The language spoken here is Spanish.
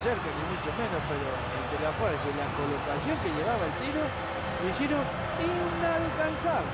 cerca ni mucho menos, pero entre la fuerza y la colocación que llevaba el tiro, lo hicieron inalcanzable.